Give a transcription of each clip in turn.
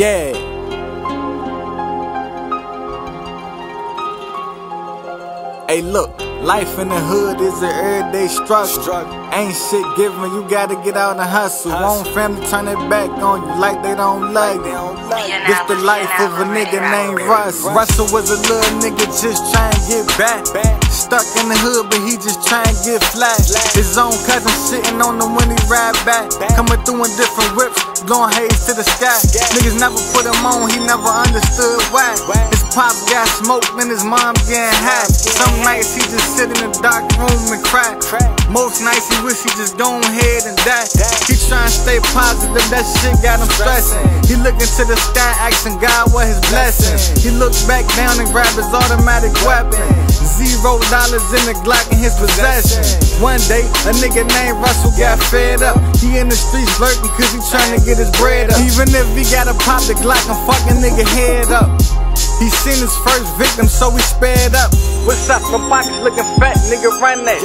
Yeah. Hey, look, life in the hood is an everyday struggle. Ain't shit given, you gotta get out and hustle. Won't family turn their back on you like they don't love you. This the life of a nigga named Russ. Russell was a little nigga just trying to get back. Stuck in the hood, but he just trying to get flat. His own cousin sitting on him when he ride back. Coming through in different whips, blowing haze to the sky. Niggas never put him on, he never understood why. Pop got smoked and his mom getting high. Some nights he just sit in the dark room and cry. Most nights he wish he just go ahead and die. He trying to stay positive, that shit got him stressing. He looking to the sky, asking God what his blessing. He looked back down and grab his automatic weapon. Zero dollars in the Glock in his possession. One day, a nigga named Russell got fed up. He in the streets lurking cause he trying to get his bread up. Even if he gotta pop the Glock and fuck a nigga head up. He seen his first victim, so he sped up. What's up? My pockets looking fat, nigga, run that.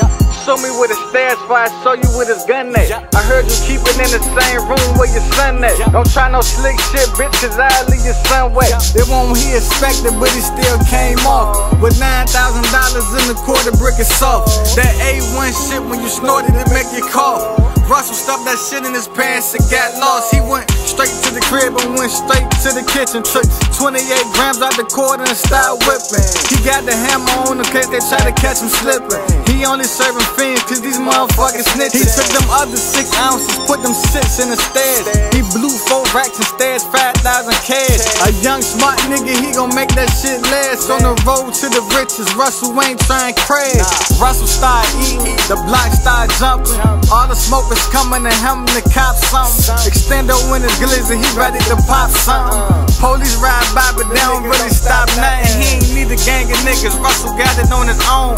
Show me where the stairs fire, show you where his gun at. I heard you keep it in the same room where your son at. Don't try no slick shit, bitch, cause I'll leave your son wet. They won't he expected, but he still came off. With $9,000 in the quarter brick is soft. That A1 shit when you snort it, it make you cough. Russell stuffed that shit in his pants and got lost. He went straight to the crib and went straight to the kitchen. Took 28 grams out the quarter and started whipping. He got the hammer on in case they try to catch him slipping. He only serving fiends cause these motherfuckers snitching. He took them other six ounces, put them six in the stairs. He blew four racks and stairs, 5,000 cash. A young smart nigga, he gon' make that shit last. On the road to the riches, Russell ain't trying crash. Russell started eating, the block started jumping. All the smoke was coming and him the cops something. Extendo in his glizzy, he ready to pop something. Police ride by, but they don't really stop nothing. He ain't need a gang of niggas, Russell got it on his own.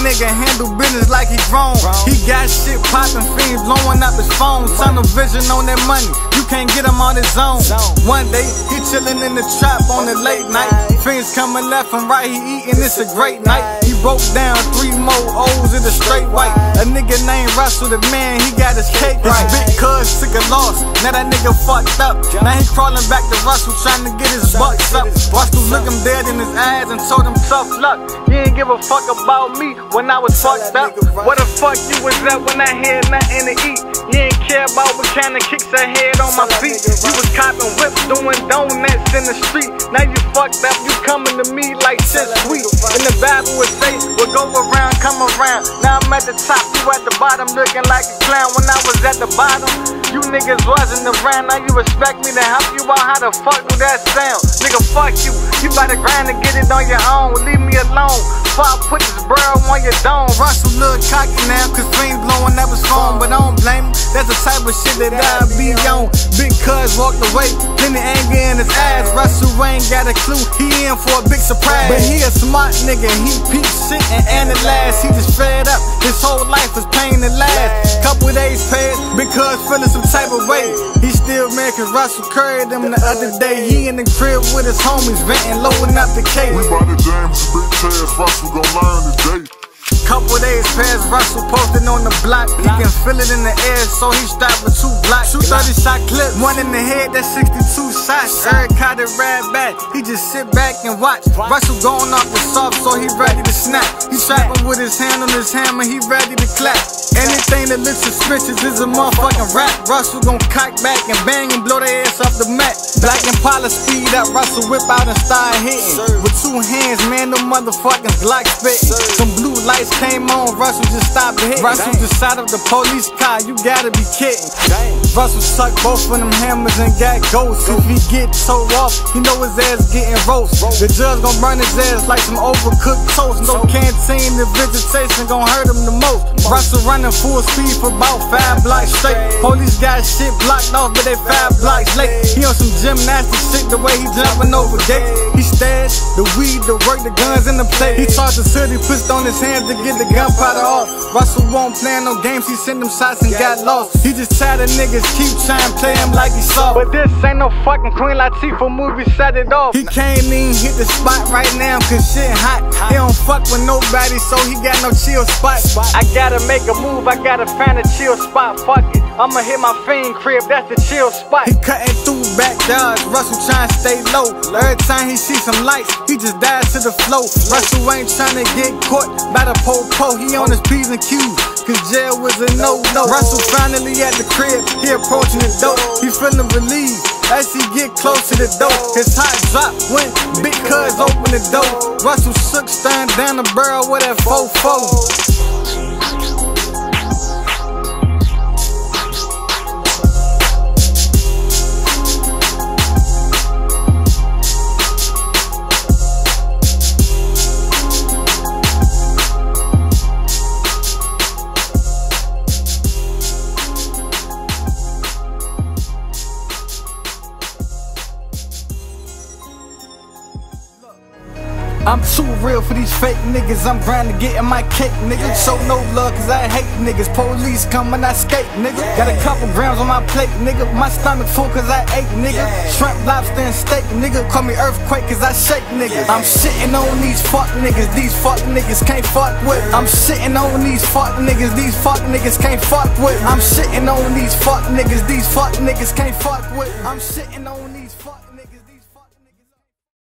Nigga, handle business like he grown. He got shit popping, fiends blowing up his phone. Tunnel vision on that money, you can't get him on his own. One day, he chillin' in the trap on the late night. Fiends coming left and right, he eating, it's a great night. He broke down three more O's in the straight white. A nigga named Russell, the man, he got his cake right. His big cuz took a loss, now that nigga fucked up. Now he crawling back to Russell, trying to get his bucks up. Russell look him dead in his eyes and told him tough luck. You ain't give a fuck about me when I was fucked up. What the fuck you was at when I had nothing to eat? You ain't care about what kind of kicks I had on my feet. You was copping whips, doing donuts in the street. Now you fucked up, you coming to me like shit sweet. And the Bible would say, what go around, come around. Now I'm at the top, you at the bottom, looking like a clown. When I was at the bottom, you niggas wasn't around. Now you expect me to help you out. How the fuck do that sound? Nigga, fuck you. You better grind to get it on your own. Leave me alone. Before I put this your dome. Russell look cocky now, cause fiends blowing up his phone. But I don't blame him. That's the type of shit that I be on. Big cuz walked away, plenty anger in his eyes. Russell ain't got a clue. He in for a big surprise. But he a smart nigga. He peep shit and analyze. He just fed up. His whole life is pain and last. Couple days passed, big because feeling some type of way. He still mad cause Russell carried him the other day. He in the crib with his homies, venting, loading up the case. We bout to James Big Chaz Russell gon' learn today. Couple days past, Russell posting on the block. He can feel it in the air, so he strapped with two blocks. Two 30 shot clips, one in the head, that's 62 shots. Eric caught it right back. He just sit back and watch. Russell going off the soft, so he ready to snap. He strapping with his hand on his hammer, he ready to clap. Anything that looks suspicious is a motherfucking rap. Russell gon' cock back and bang and blow their ass off the mat. Black Impala speed up, Russell whip out and start hitting. With two hands, man, the motherfucking Glock spitting. Some blue lights came on, Russell just stopped hitting. Russell just shot up the police car, you gotta be kidding. Russell sucked both of them hammers and got ghosts. If he get towed off, he know his ass getting roast. The judge gon' burn his ass like some overcooked toast. No canteen, the visitation gon' hurt him the most. Russell running full speed for about five blocks straight. Police got shit blocked off, but they five blocks late. He on some gymnastics shit, the way he jumping over gates. He stashed the weed, the work, the guns in the plate. He charged the city, pushed on his hands to get the gunpowder off. Russell won't play no games, he sent them shots and got lost. He just tired of niggas keep trying to play him like he soft. But this ain't no fucking Queen Latifah movie, set it off. He can't even hit the spot right now, cause shit hot. He don't fuck with nobody, so he got no chill spot. I gotta make a move, I gotta find a chill spot, fuck it. I'ma hit my fiend crib, that's the chill spot. He cutting through backyards, Russell trying to stay low. Every time he see some lights, he just dives to the flow. Russell ain't trying to get caught by the po-po, he on his P's and Q's. Cause jail was a no-no. Russell finally at the crib, he approaching the door. He feeling relieved as he get close to the door. His hot drop when big cuz open the door. Russell shook, staring down the barrel with that fofo. I'm too real for these fake niggas. I'm grinding, getting my cake, nigga. Show no love, cause I hate niggas. Police come when I skate, nigga. Got a couple grams on my plate, nigga. My stomach full, cause I ate, nigga. Shrimp, lobster, and steak, nigga. Call me earthquake, cause I shake, niggas. I'm shitting on these fuck niggas. These fuck niggas can't fuck with. I'm shitting on these fuck niggas. These fuck niggas can't fuck with. I'm shitting on these fuck niggas. These fuck niggas can't fuck with. I'm shitting on